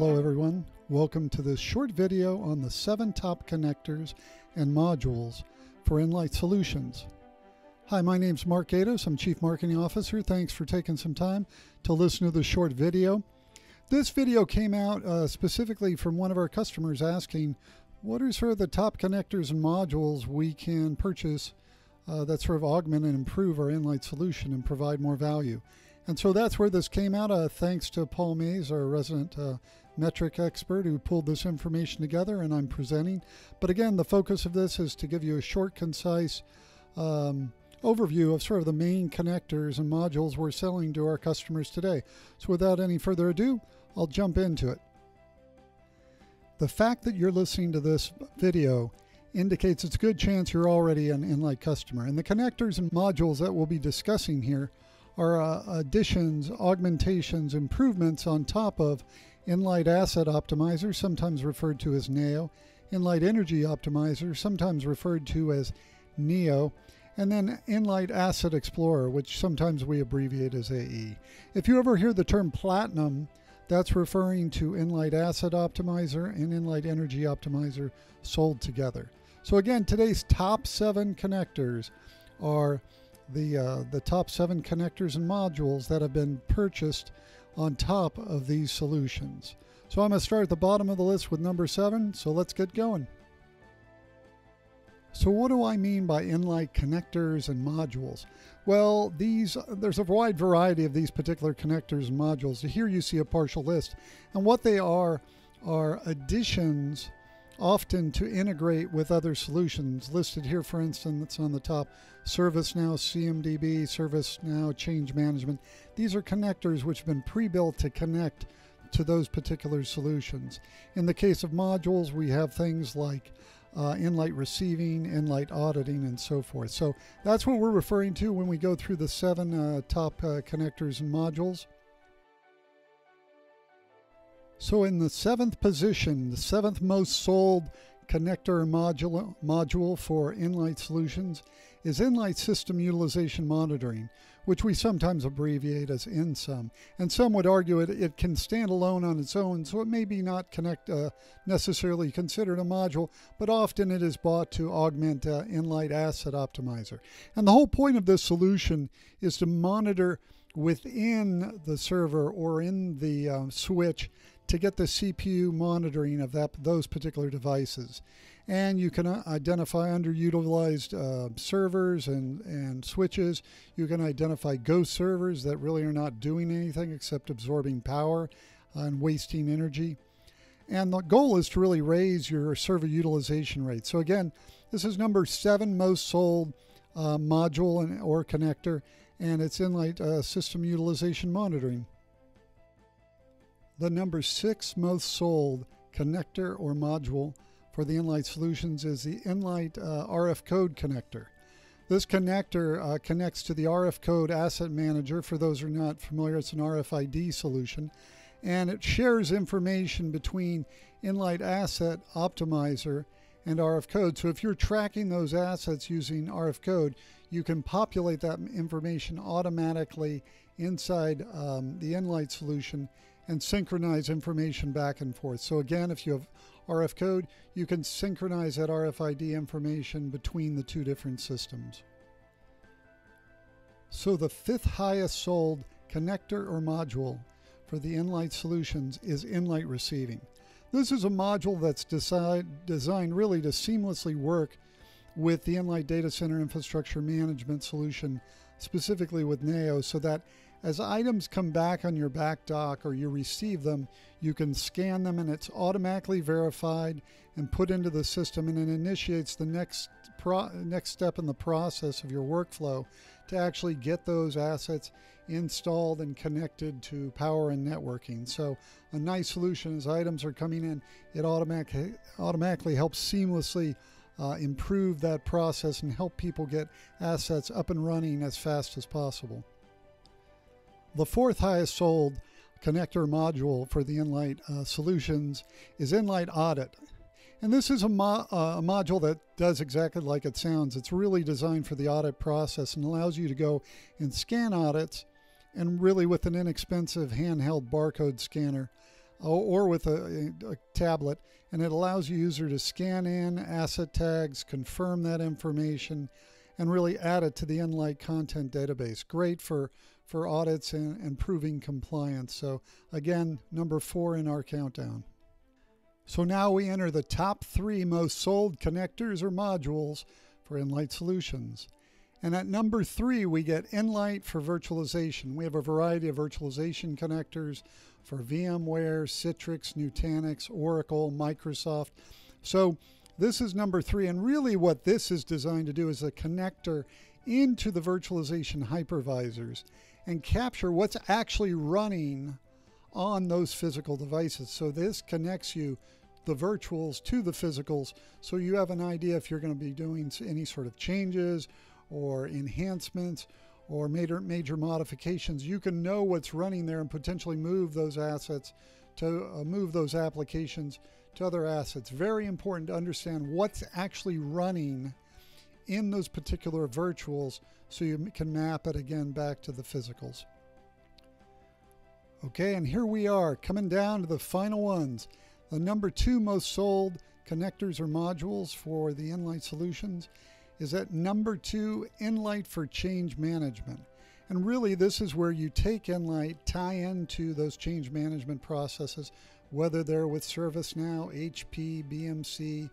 Hello everyone, welcome to this short video on the seven top connectors and modules for Nlyte Solutions. Hi, my name is Mark Gaydos, I'm Chief Marketing Officer. Thanks for taking some time to listen to this short video. This video came out uh, specifically from one of our customers asking what are sort of the top connectors and modules we can purchase uh, that sort of augment and improve our Nlyte solution and provide more value. And so that's where this came out. Uh, thanks to Paul Mays, our resident uh, metric expert, who pulled this information together, and I'm presenting. But again, the focus of this is to give you a short, concise um, overview of sort of the main connectors and modules we're selling to our customers today. So without any further ado, I'll jump into it. The fact that you're listening to this video indicates it's a good chance you're already an Nlyte customer. And the connectors and modules that we'll be discussing here are uh, additions, augmentations, improvements on top of Nlyte Asset Optimizer, sometimes referred to as NAO, Nlyte Energy Optimizer, sometimes referred to as NEO, and then Nlyte Asset Explorer, which sometimes we abbreviate as AE. If you ever hear the term Platinum, that's referring to Nlyte Asset Optimizer and Nlyte Energy Optimizer sold together. So again, today's top seven connectors are the, uh, the top seven connectors and modules that have been purchased on top of these solutions. So I'm going to start at the bottom of the list with number seven. So let's get going. So what do I mean by Nlyte connectors and modules? Well, these there's a wide variety of these particular connectors and modules. Here you see a partial list. And what they are are additions often to integrate with other solutions. Listed here, for instance, on the top ServiceNow, CMDB, ServiceNow Change Management. These are connectors which have been pre built to connect to those particular solutions. In the case of modules, we have things like uh, Nlyte receiving, Nlyte auditing, and so forth. So that's what we're referring to when we go through the seven uh, top uh, connectors and modules. So in the seventh position, the seventh most sold connector module, module for Nlyte Solutions is Nlyte System Utilization Monitoring, which we sometimes abbreviate as INSUM. And some would argue it, it can stand alone on its own, so it may be not connect uh, necessarily considered a module, but often it is bought to augment uh, Nlyte Asset Optimizer. And the whole point of this solution is to monitor within the server or in the uh, switch to get the CPU monitoring of that, those particular devices. And you can uh, identify underutilized uh, servers and, and switches. You can identify ghost servers that really are not doing anything except absorbing power and wasting energy. And the goal is to really raise your server utilization rate. So, again, this is number seven most sold uh, module and, or connector, and it's Nlyte uh, System Utilization Monitoring. The number six most sold connector or module for the Nlyte solutions is the Nlyte uh, RF Code connector. This connector uh, connects to the RF Code Asset Manager. For those who are not familiar, it's an RFID solution. And it shares information between Nlyte Asset Optimizer and RF Code. So if you're tracking those assets using RF Code, you can populate that information automatically inside um, the Nlyte solution and synchronize information back and forth. So again, if you have RF code, you can synchronize that RFID information between the two different systems. So the fifth highest sold connector or module for the Nlyte solutions is Nlyte Receiving. This is a module that's decide, designed really to seamlessly work with the Nlyte Data Center Infrastructure Management solution, specifically with NAO, so that as items come back on your back dock or you receive them, you can scan them and it's automatically verified and put into the system and it initiates the next pro- next step in the process of your workflow to actually get those assets installed and connected to power and networking. So a nice solution as items are coming in, it automatic, automatically helps seamlessly uh, improve that process and help people get assets up and running as fast as possible. The fourth highest sold connector module for the Nlyte uh, solutions is Nlyte Audit. And this is a, mo- uh, a, module that does exactly like it sounds. It's really designed for the audit process and allows you to go and scan audits and really with an inexpensive handheld barcode scanner or with a, a, tablet, and it allows the user to scan in asset tags, confirm that information, and really add it to the Nlyte content database. Great for, for audits and, and proving compliance. So, again, number four in our countdown. So now we enter the top three most sold connectors or modules for Nlyte Solutions. And at number three, we get Nlyte for virtualization. We have a variety of virtualization connectors for VMware, Citrix, Nutanix, Oracle, Microsoft. So this is number three. And really, what this is designed to do is a connector into the virtualization hypervisors and capture what's actually running on those physical devices. So this connects you the virtuals to the physicals so you have an idea if you're going to be doing any sort of changes or enhancements or major, major modifications, you can know what's running there and potentially move those assets to uh, move those applications to other assets. Very important to understand what's actually running in those particular virtuals so you can map it again back to the physicals. Okay, and here we are coming down to the final ones. The number two most sold connectors or modules for the Nlyte solutions is at number two, Nlyte for Change Management. And really, this is where you take Nlyte, tie into those change management processes, whether they're with ServiceNow, HP, BMC,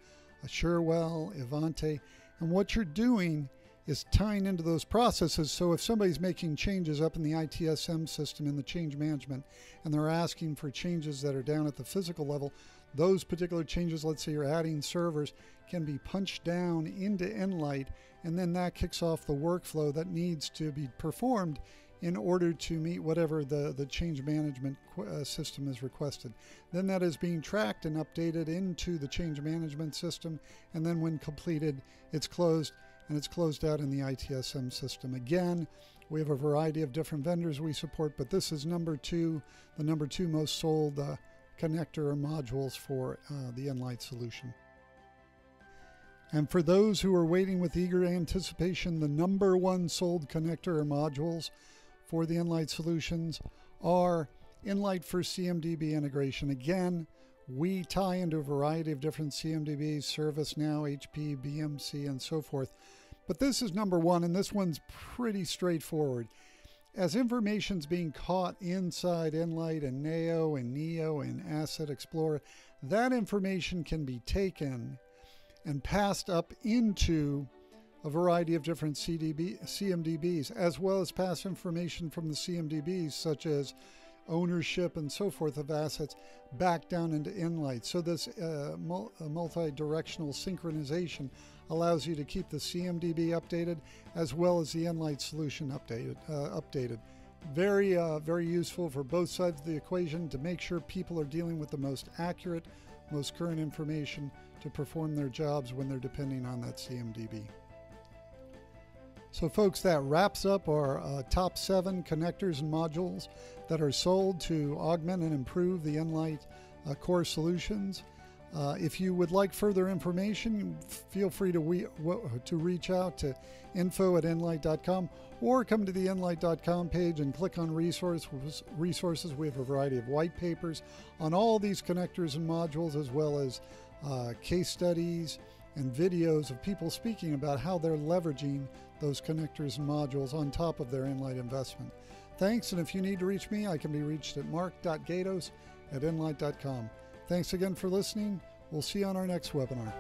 Cherwell, Ivanti. And what you're doing is tying into those processes. So if somebody's making changes up in the ITSM system in the change management and they're asking for changes that are down at the physical level, those particular changes, let's say you're adding servers, can be punched down into Nlyte, and then that kicks off the workflow that needs to be performed in order to meet whatever the, the change management uh, system is requested. Then that is being tracked and updated into the change management system, and then when completed, it's closed and it's closed out in the ITSM system. Again, we have a variety of different vendors we support, but this is number two, the number two most sold uh, connector or modules for uh, the Nlyte solution. And for those who are waiting with eager anticipation, the number one sold connector or modules for the Nlyte solutions are Nlyte for CMDB integration. Again, we tie into a variety of different CMDBs, ServiceNow, HP, BMC, and so forth. But this is number one, and this one's pretty straightforward. As information's being caught inside Nlyte and Neo and Neo and Asset Explorer, that information can be taken and passed up into a variety of different CDB, CMDBs, as well as past information from the CMDBs, such as ownership and so forth of assets, back down into Nlyte. So this uh, multi-directional synchronization allows you to keep the CMDB updated as well as the Nlyte solution updated. Uh, updated. Very, uh, very useful for both sides of the equation to make sure people are dealing with the most accurate, most current information to perform their jobs when they're depending on that CMDB. So, folks, that wraps up our uh, top seven connectors and modules that are sold to augment and improve the Nlyte uh, core solutions. Uh, if you would like further information, feel free to, we, to reach out to info at nlyte.com or come to the nlyte.com page and click on resources. resources. We have a variety of white papers on all these connectors and modules, as well as uh, case studies and videos of people speaking about how they're leveraging those connectors and modules on top of their Nlyte investment. Thanks, and if you need to reach me, I can be reached at mark.gaydos at nlyte.com. Thanks again for listening. We'll see you on our next webinar.